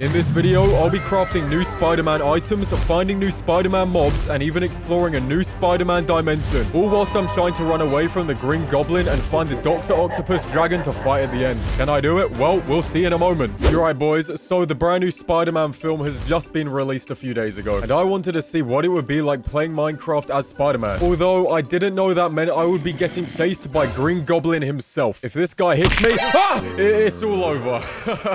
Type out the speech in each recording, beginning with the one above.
In this video, I'll be crafting new Spider-Man items, finding new Spider-Man mobs, and even exploring a new Spider-Man dimension. All whilst I'm trying to run away from the Green Goblin and find the Dr. Octopus Dragon to fight at the end. Can I do it? Well, we'll see in a moment. You're boys. So the brand new Spider-Man film has just been released a few days ago, and I wanted to see what it would be like playing Minecraft as Spider-Man. Although I didn't know that meant I would be getting chased by Green Goblin himself. If this guy hits me, ah, it's all over.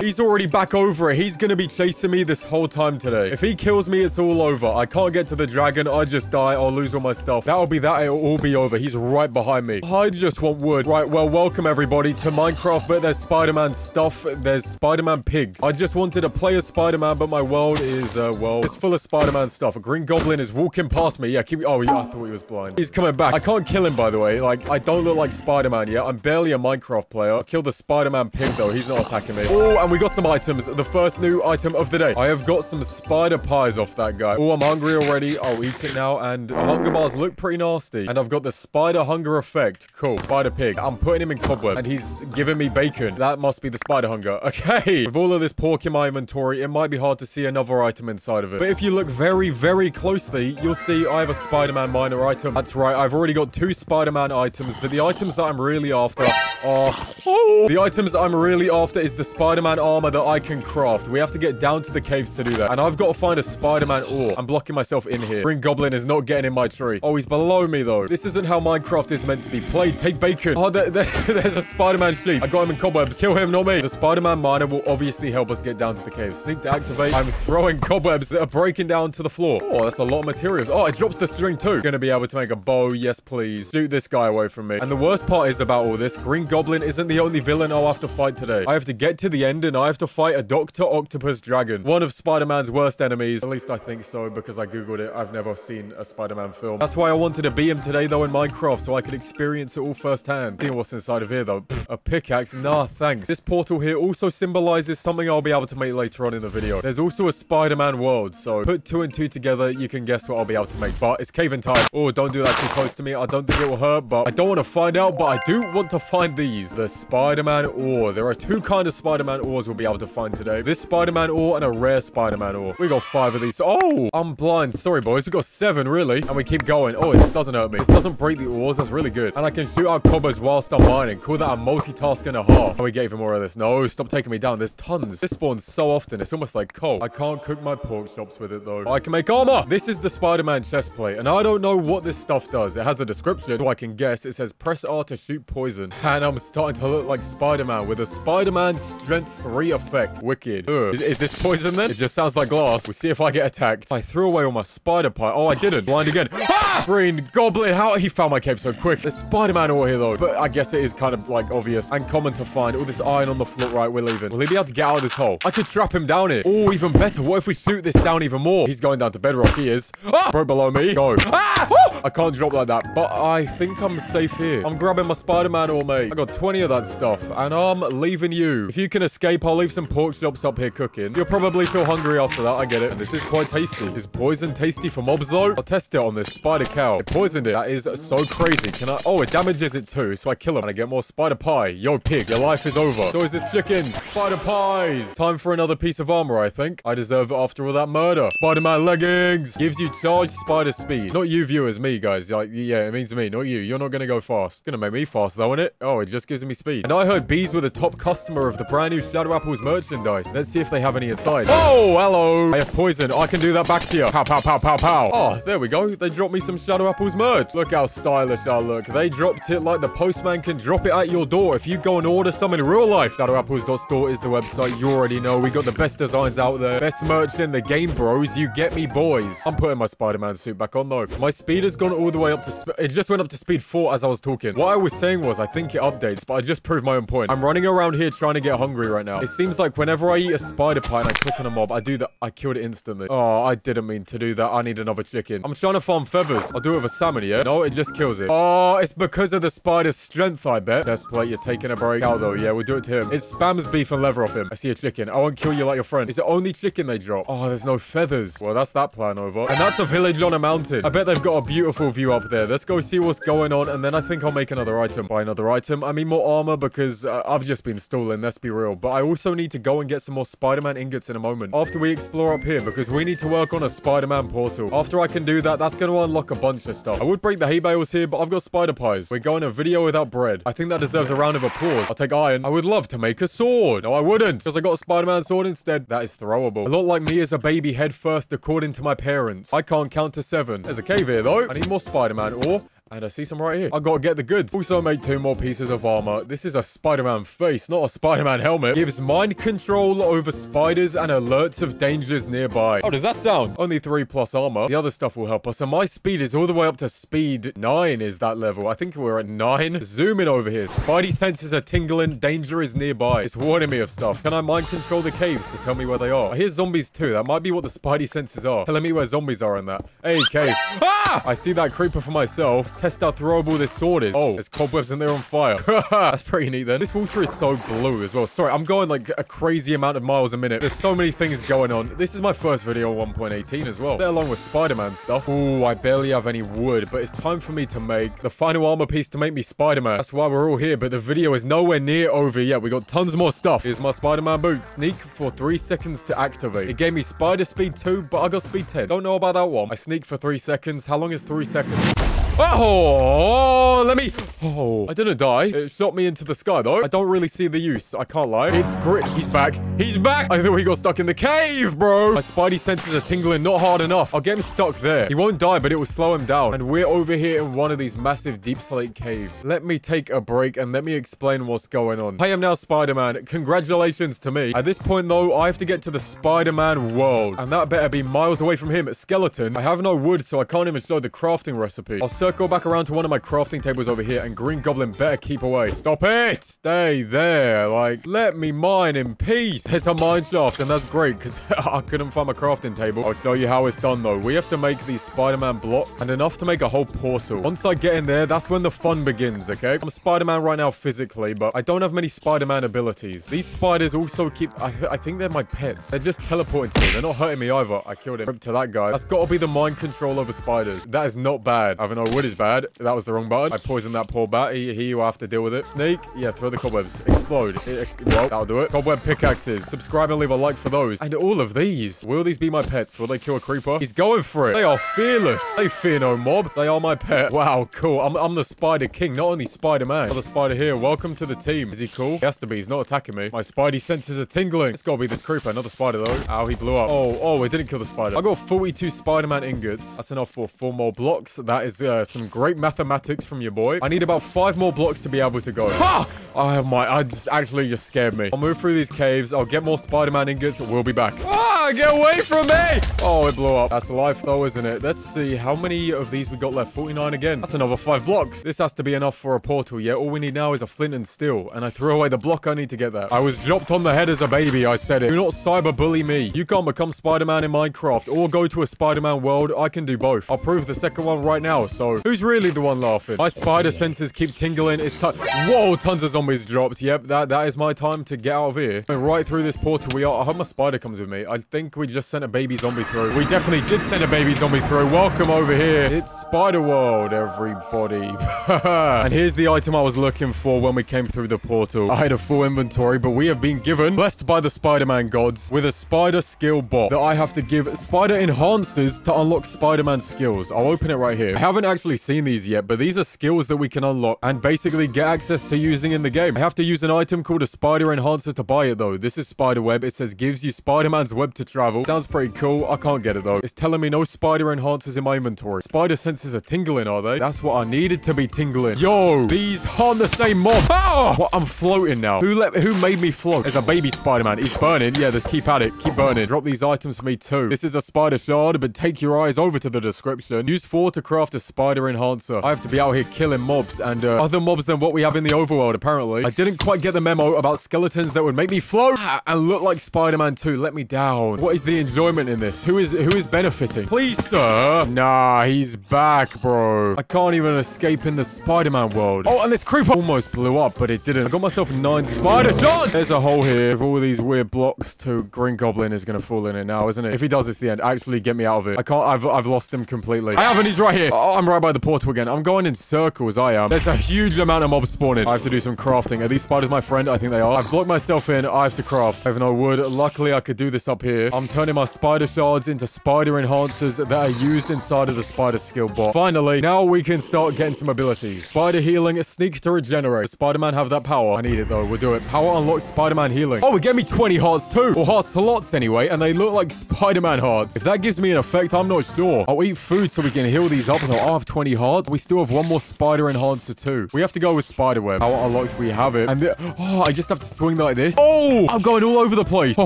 He's already back over it. He's gonna to be chasing me this whole time today. If he kills me, it's all over. I can't get to the dragon. I just die. I'll lose all my stuff. That'll be that. It'll all be over. He's right behind me. I just want wood. Right, well, welcome everybody to Minecraft, but there's Spider-Man stuff. There's Spider-Man pigs. I just wanted to play as Spider-Man, but my world is, uh, well, it's full of Spider-Man stuff. A Green Goblin is walking past me. Yeah, keep... Oh, yeah, I thought he was blind. He's coming back. I can't kill him, by the way. Like, I don't look like Spider-Man yet. I'm barely a Minecraft player. I killed the Spider-Man pig, though. He's not attacking me. Oh, and we got some items. The first new item of the day. I have got some spider pies off that guy. Oh, I'm hungry already. I'll eat it now. And hunger bars look pretty nasty. And I've got the spider hunger effect. Cool. Spider pig. I'm putting him in cobweb. And he's giving me bacon. That must be the spider hunger. Okay. With all of this pork in my inventory, it might be hard to see another item inside of it. But if you look very, very closely, you'll see I have a Spider-Man miner item. That's right. I've already got two Spider-Man items. But the items that I'm really after are... Oh, the items I'm really after is the Spider-Man armor that I can craft. We have to get down to the caves to do that. And I've got to find a Spider-Man ore. I'm blocking myself in here. Green Goblin is not getting in my tree. Oh, he's below me, though. This isn't how Minecraft is meant to be played. Take bacon. Oh, there, there, there's a Spider-Man sheep. I got him in cobwebs. Kill him, not me. The Spider-Man miner will obviously help us get down to the cave. Sneak to activate. I'm throwing cobwebs that are breaking down to the floor. Oh, that's a lot of materials. Oh, it drops the string, too. Gonna be able to make a bow. Yes, please. Shoot this guy away from me. And the worst part is about all this. Green Goblin isn't the only villain I'll have to fight today. I have to get to the end and I have to fight a Dr. Octopus Dragon. One of Spider Spider-Man's worst enemies. At least I think so because I googled it. I've never seen a Spider-Man film. That's why I wanted to be him today though in Minecraft so I could experience it all firsthand. Seeing what's inside of here though. Pfft, a pickaxe? Nah, thanks. This portal here also symbolizes something I'll be able to make later on in the video. There's also a Spider-Man world. So put two and two together, you can guess what I'll be able to make. But it's cave in time. Oh, don't do that too close to me. I don't think it will hurt, but I don't want to find out. But I do want to find these. The Spider-Man ore. There are two kind of Spider-Man ores we'll be able to find today. This Spider-Man ore and a rare Spider-Man ore. We got five of these. Oh, I'm blind. Sorry, boys. We got seven, really. And we keep going. Oh, this doesn't hurt me. This doesn't break the ores. That's really good. And I can shoot out cobbers whilst I'm mining. Call that a multitask and a half. And we get even more of this. No, stop taking me down. There's tons. This spawns so often. It's almost like coal. I can't cook my pork chops with it, though. I can make armor. This is the Spider-Man chest plate. And I don't know what this stuff does. It has a description, so I can guess. It says press R to shoot poison. And I'm starting to look like Spider-Man with a Spider-Man strength 3 effect. Wicked. Is, is this poison then? It just sounds like glass. We'll see if I get attacked. I threw away all my spider pie. Oh, I didn't. Blind again. Ah! Green Goblin. How? He found my cave so quick. There's Spider-Man over here, though. But I guess it is kind of, like, obvious and common to find. All this iron on the floor. Right, we're leaving. Will he be able to get out of this hole? I could trap him down here. Oh, even better. What if we shoot this down even more? He's going down to bedrock. He is. Ah! Bro, below me. Go. Ah! I can't drop like that. But I think I'm safe here. I'm grabbing my Spider-Man all mate. I got 20 of that stuff. And I'm leaving you. If you can escape, I'll leave some pork chops up here cooking. You'll probably feel hungry after that. I get it. And this is quite tasty. Is poison tasty for mobs though? I'll test it on this spider cow. It poisoned it. That is so crazy. Can I? Oh, it damages it too. So I kill him and I get more spider pie. Yo, pig, your life is over. So is this chicken. Spider pies. Time for another piece of armor, I think. I deserve it after all that murder. Spider-Man leggings. Gives you charged spider speed. Not you viewers, me guys. Like, yeah, it means me, not you. You're not gonna go fast. gonna make me fast though, isn't it? Oh, it just gives me speed. And I heard bees were the top customer of the brand new Shadow Apples merchandise. Let's see if they have any inside. Oh, hello. I have poison. I can do that back to you. Pow, pow, pow, pow, pow. Oh, there we go. They dropped me some Shadow Apples merch. Look how stylish I look. They dropped it like the postman can drop it at your door if you go and order some in real life. ShadowApples.store is the website. You already know. We got the best designs out there. Best merch in the game, bros. You get me, boys. I'm putting my Spider-Man suit back on, though. My speed has gone all the way up to... It just went up to speed 4 as I was talking. What I was saying was I think it updates, but I just proved my own point. I'm running around here trying to get hungry right now. It seems like whenever I eat a spider pie and I click on a mob, I do that. I killed it instantly. Oh, I didn't mean to do that. I need another chicken. I'm trying to farm feathers. I'll do it with a salmon, yeah? No, it just kills it. Oh, it's because of the spider's strength, I bet. Chest plate, you're taking a break. Out though, yeah, we'll do it to him. It spams beef and leather off him. I see a chicken. I won't kill you like your friend. Is it only chicken they drop? Oh, there's no feathers. Well, that's that plan over. And that's a village on a mountain. I bet they've got a beautiful view up there. Let's go see what's going on, and then I think I'll make another item. Buy another item. I mean, more armor because uh, I've just been stalling, let's be real. But I also need to go and get some more Spider-Man ingots in a moment after we explore up here because we need to work on a Spider-Man portal. After I can do that, that's going to unlock a bunch of stuff. I would break the hay bales here, but I've got spider pies. We're going a video without bread. I think that deserves a round of applause. I'll take iron. I would love to make a sword. No, I wouldn't because I got a Spider-Man sword instead. That is throwable. A lot like me as a baby head first according to my parents. I can't count to seven. There's a cave here though. I need more Spider-Man or and I see some right here. I gotta get the goods. Also made two more pieces of armor. This is a Spider-Man face, not a Spider-Man helmet. Gives mind control over spiders and alerts of dangers nearby. How does that sound? Only three plus armor. The other stuff will help us. And my speed is all the way up to speed nine is that level. I think we're at nine. Zoom in over here. Spidey senses are tingling. Danger is nearby. It's warning me of stuff. Can I mind control the caves to tell me where they are? I hear zombies too. That might be what the Spidey senses are. Telling me where zombies are in that. Hey, cave. Ah! I see that creeper for myself test how throwable this sword is. Oh, there's cobwebs and they're on fire. That's pretty neat then. This water is so blue as well. Sorry, I'm going like a crazy amount of miles a minute. There's so many things going on. This is my first video on 1.18 as well. There along with Spider-Man stuff. Oh, I barely have any wood, but it's time for me to make the final armor piece to make me Spider-Man. That's why we're all here, but the video is nowhere near over yet. We got tons more stuff. Here's my Spider-Man boot. Sneak for three seconds to activate. It gave me spider speed 2, but I got speed 10. Don't know about that one. I sneak for three seconds. How long is three seconds? Oh, let me... Oh, I didn't die. It shot me into the sky, though. I don't really see the use. I can't lie. It's grit. He's back. He's back. I thought he got stuck in the cave, bro. My spidey senses are tingling not hard enough. I'll get him stuck there. He won't die, but it will slow him down. And we're over here in one of these massive deep slate caves. Let me take a break and let me explain what's going on. I am now Spider-Man. Congratulations to me. At this point, though, I have to get to the Spider-Man world. And that better be miles away from him. Skeleton. I have no wood, so I can't even show the crafting recipe. I'll circle back around to one of my crafting tables over here, and Green Goblin better keep away. Stop it! Stay there. Like, let me mine in peace. There's a mine shaft, and that's great, because I couldn't find my crafting table. I'll show you how it's done, though. We have to make these Spider-Man blocks, and enough to make a whole portal. Once I get in there, that's when the fun begins, okay? I'm Spider-Man right now physically, but I don't have many Spider-Man abilities. These spiders also keep... I, I think they're my pets. They're just teleporting to me. They're not hurting me either. I killed him. Rip to that guy. That's got to be the mind control over spiders. That is not bad. I don't know wood is bad. That was the wrong button. I poisoned that poor bat. He, he will have to deal with it. Snake. Yeah, throw the cobwebs. Explode. It, well, that'll do it. Cobweb pickaxes. Subscribe and leave a like for those. And all of these. Will these be my pets? Will they kill a creeper? He's going for it. They are fearless. They fear no mob. They are my pet. Wow, cool. I'm, I'm the spider king, not only Spider-Man. Another spider here. Welcome to the team. Is he cool? He has to be. He's not attacking me. My spidey senses are tingling. It's gotta be this creeper. Another spider, though. Ow, he blew up. Oh, oh, it didn't kill the spider. I got 42 Spider-Man ingots. That's enough for four more blocks. That is uh, some great mathematics from your boy. I need about five more blocks to be able to go. Ha! Oh my, I just actually just scared me. I'll move through these caves. I'll get more Spider-Man ingots. We'll be back. Ah, Ah, get away from me! Oh, it blew up. That's life though, isn't it? Let's see how many of these we got left. 49 again. That's another five blocks. This has to be enough for a portal, yeah? All we need now is a flint and steel. And I threw away the block I need to get there. I was dropped on the head as a baby, I said it. Do not cyberbully me. You can't become Spider-Man in Minecraft or go to a Spider-Man world. I can do both. I'll prove the second one right now. So, who's really the one laughing? My spider senses keep tingling. It's time. Whoa, tons of zombies dropped. Yep, that, that is my time to get out of here. And right through this portal we are. I hope my spider comes with me. I think we just sent a baby zombie through. We definitely did send a baby zombie through. Welcome over here. It's Spider World, everybody. and here's the item I was looking for when we came through the portal. I had a full inventory, but we have been given, blessed by the Spider-Man gods, with a spider skill bot that I have to give spider enhancers to unlock Spider-Man skills. I'll open it right here. I haven't actually seen these yet, but these are skills that we can unlock and basically get access to using in the game. I have to use an item called a spider enhancer to buy it though. This is spider web. It says gives you Spider-Man's web to travel. Sounds pretty cool. I can't get it though. It's telling me no spider enhancers in my inventory. Spider senses are tingling, are they? That's what I needed to be tingling. Yo, these aren't the same mob. Oh, what? I'm floating now. Who let? Who made me float? There's a baby Spider-Man. He's burning. Yeah, just keep at it. Keep burning. Drop these items for me too. This is a spider shard, but take your eyes over to the description. Use four to craft a spider enhancer. I have to be out here killing mobs and uh, other mobs than what we have in the overworld, apparently. I didn't quite get the memo about skeletons that would make me float and look like Spider-Man 2. Let me down. Spawns. What is the enjoyment in this? Who is who is benefiting? Please, sir. Nah, he's back, bro. I can't even escape in the Spider-Man world. Oh, and this creeper almost blew up, but it didn't. I got myself nine spider shards. There's a hole here with all these weird blocks to Green Goblin is going to fall in it now, isn't it? If he does, it's the end. Actually, get me out of it. I can't. I've, I've lost him completely. I haven't. He's right here. Oh, I'm right by the portal again. I'm going in circles. I am. There's a huge amount of mobs spawning. I have to do some crafting. Are these spiders my friend? I think they are. I've blocked myself in. I have to craft. I have no wood. Luckily, I could do this up here. I'm turning my spider shards into spider enhancers that are used inside of the spider skill bot. Finally, now we can start getting some abilities. Spider healing, sneak to regenerate. Spider-Man have that power. I need it though. We'll do it. Power unlocks Spider-Man healing. Oh, it gave me 20 hearts too. Or heart slots anyway, and they look like Spider-Man hearts. If that gives me an effect, I'm not sure. I'll eat food so we can heal these up. No, I'll have 20 hearts. We still have one more spider enhancer too. We have to go with spider web. Power unlocked. We have it. And oh, I just have to swing like this. Oh, I'm going all over the place.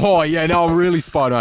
Oh, yeah, now I'm really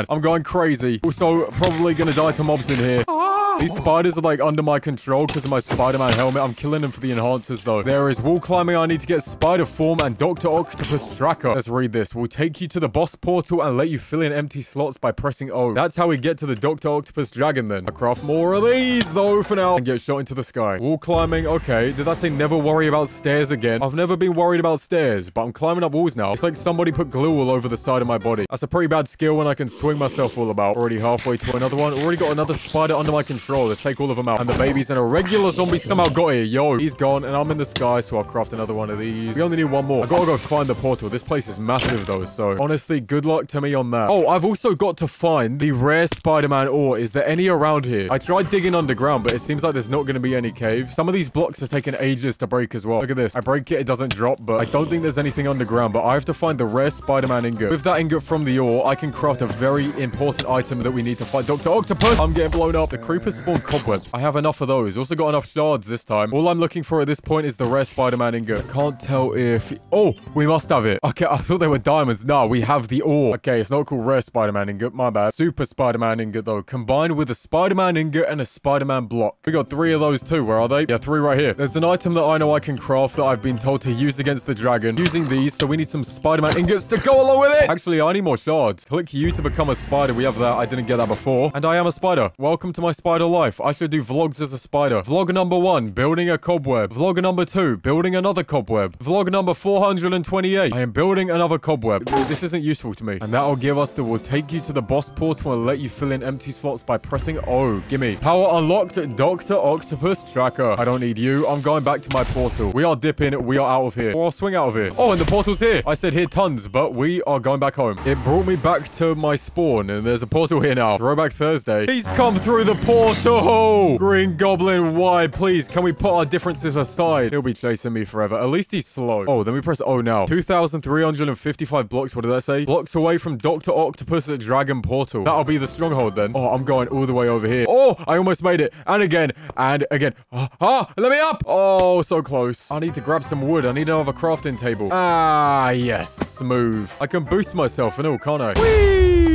I'm going crazy. Also, probably gonna die to mobs in here. Oh, These spiders are like under my control because of my Spider-Man helmet. I'm killing them for the enhancers though. There is wall climbing. I need to get spider form and Dr. Octopus tracker. Let's read this. We'll take you to the boss portal and let you fill in empty slots by pressing O. That's how we get to the Dr. Octopus dragon then. I craft more of these though for now and get shot into the sky. Wall climbing. Okay. Did I say never worry about stairs again? I've never been worried about stairs, but I'm climbing up walls now. It's like somebody put glue all over the side of my body. That's a pretty bad skill when I can swing myself all about. Already halfway to another one. Already got another spider under my control. Let's take all of them out. And the babies and a regular zombie somehow got here. Yo, he's gone and I'm in the sky, so I'll craft another one of these. We only need one more. I gotta go find the portal. This place is massive though, so honestly, good luck to me on that. Oh, I've also got to find the rare Spider-Man ore. Is there any around here? I tried digging underground, but it seems like there's not gonna be any caves. Some of these blocks are taking ages to break as well. Look at this. I break it, it doesn't drop, but I don't think there's anything underground, but I have to find the rare Spider-Man ingot. With that ingot from the ore, I can craft a very important item that we need to fight Dr. Octopus. I'm getting blown up. The creepers spawn cobwebs. I have enough of those. Also got enough shards this time. All I'm looking for at this point is the rare Spider-Man ingot. I can't tell if... Oh, we must have it. Okay, I thought they were diamonds. No, we have the ore. Okay, it's not called rare Spider-Man ingot. My bad. Super Spider-Man ingot, though. Combined with a Spider-Man ingot and a Spider-Man block. We got three of those too. Where are they? Yeah, three right here. There's an item that I know I can craft that I've been told to use against the dragon. Using these, so we need some Spider-Man ingots to go along with it. Actually, I need more shards. Click you to become a spider. We have that. I didn't get that before. And I am a spider. Welcome to my spider life. I should do vlogs as a spider. Vlog number one, building a cobweb. Vlog number two, building another cobweb. Vlog number 428, I am building another cobweb. This isn't useful to me. And that'll give us the, will take you to the boss portal and let you fill in empty slots by pressing O. Gimme. Power unlocked, Dr. Octopus Tracker. I don't need you. I'm going back to my portal. We are dipping. We are out of here. Or I'll swing out of here. Oh, and the portal's here. I said here tons, but we are going back home. It brought me back to my spawn, and there's a portal here now. Throwback Thursday. He's come through the portal. Green Goblin, why? Please, can we put our differences aside? He'll be chasing me forever. At least he's slow. Oh, then we press O now. 2,355 blocks. What did I say? Blocks away from Dr. Octopus at Dragon Portal. That'll be the stronghold then. Oh, I'm going all the way over here. Oh, I almost made it. And again. And again. Ah, ah let me up. Oh, so close. I need to grab some wood. I need another crafting table. Ah, yes. Smooth. I can boost myself and all, can't I? Whee!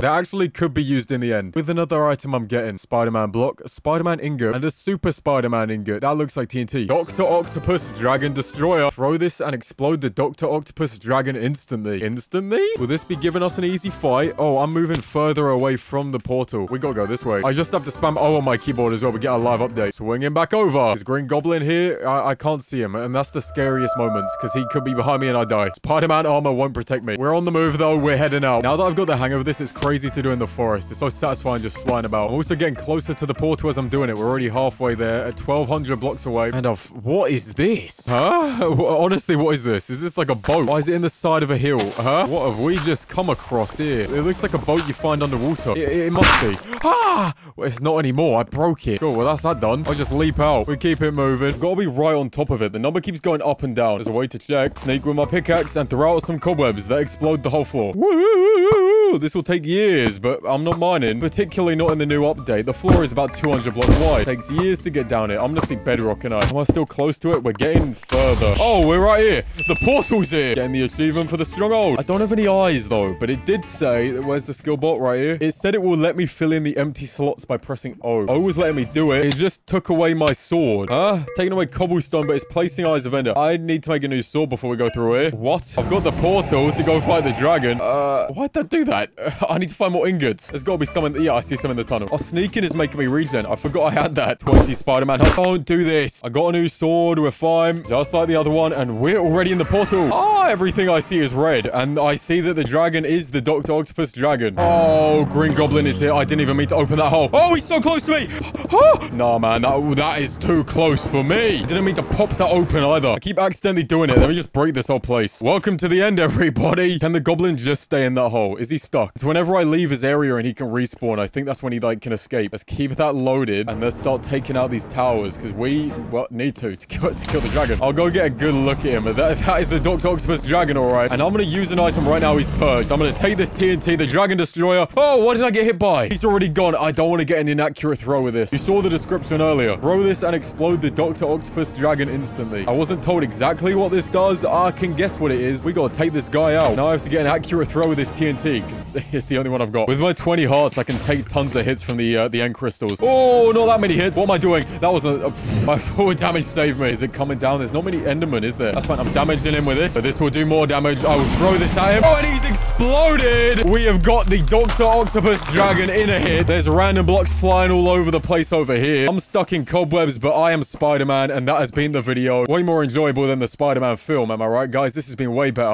That actually could be used in the end. With another item I'm getting. Spider-Man block, Spider-Man ingot, and a Super Spider-Man ingot. That looks like TNT. Dr. Octopus Dragon Destroyer. Throw this and explode the Dr. Octopus Dragon instantly. Instantly? Will this be giving us an easy fight? Oh, I'm moving further away from the portal. We gotta go this way. I just have to spam O on my keyboard as well. We get a live update. Swinging back over. Is Green Goblin here? I, I can't see him. And that's the scariest moments because he could be behind me and I die. Spider-Man armor won't protect me. We're on the move though. We're heading out. Now that I've got the hang of this, it's crazy crazy to do in the forest. It's so satisfying just flying about. I'm also getting closer to the portal as I'm doing it. We're already halfway there at 1,200 blocks away. And of what is this? Huh? Honestly, what is this? Is this like a boat? Why is it in the side of a hill? Huh? What have we just come across here? It looks like a boat you find underwater. It, it must be. Ah! Well, it's not anymore. I broke it. Cool. Well, that's that done. I just leap out. We keep it moving. Got to be right on top of it. The number keeps going up and down. There's a way to check. Sneak with my pickaxe and throw out some cobwebs that explode the whole floor. Woo! This will take years, but I'm not mining. Particularly not in the new update. The floor is about 200 blocks wide. Takes years to get down it. I'm gonna see bedrock, and I am I still close to it? We're getting further. Oh, we're right here. The portal's here. Getting the achievement for the stronghold. I don't have any eyes though, but it did say, that where's the skill bot right here? It said it will let me fill in the empty slots by pressing O. O was letting me do it. It just took away my sword. Huh? Taking away cobblestone, but it's placing eyes of ender. I need to make a new sword before we go through here. What? I've got the portal to go fight the dragon. Uh, why'd that do that? I need need to find more ingots. There's got to be some in... Yeah, I see some in the tunnel. Oh, sneaking is making me regen. I forgot I had that. 20 Spider-Man. I don't do this. I got a new sword. We're fine. Just like the other one. And we're already in the portal. Oh, everything I see is red. And I see that the dragon is the Dr. Octopus dragon. Oh, Green Goblin is here. I didn't even mean to open that hole. Oh, he's so close to me. Oh, no, man. That, that is too close for me. Didn't mean to pop that open either. I keep accidentally doing it. Let me just break this whole place. Welcome to the end, everybody. Can the goblin just stay in that hole? Is he stuck? It's whenever I leave his area and he can respawn, I think that's when he, like, can escape. Let's keep that loaded and let's start taking out these towers because we, well, need to to kill, to kill the dragon. I'll go get a good look at him. That, that is the Dr. Octopus dragon, all right. And I'm going to use an item right now. He's purged. I'm going to take this TNT, the Dragon Destroyer. Oh, what did I get hit by? He's already gone. I don't want to get an inaccurate throw with this. You saw the description earlier. Throw this and explode the Dr. Octopus dragon instantly. I wasn't told exactly what this does. I can guess what it is. We got to take this guy out. Now I have to get an accurate throw with this TNT because it's the only one I've got. With my 20 hearts, I can take tons of hits from the uh, the end crystals. Oh, not that many hits. What am I doing? That was a, my forward damage saved me. Is it coming down? There's not many Endermen, is there? That's fine. I'm damaging him with this. So this will do more damage. I will throw this at him. Oh, and he's exploded. We have got the Dr. Octopus Dragon in a hit. There's random blocks flying all over the place over here. I'm stuck in cobwebs, but I am Spider-Man, and that has been the video. Way more enjoyable than the Spider-Man film, am I right, guys? This has been way better.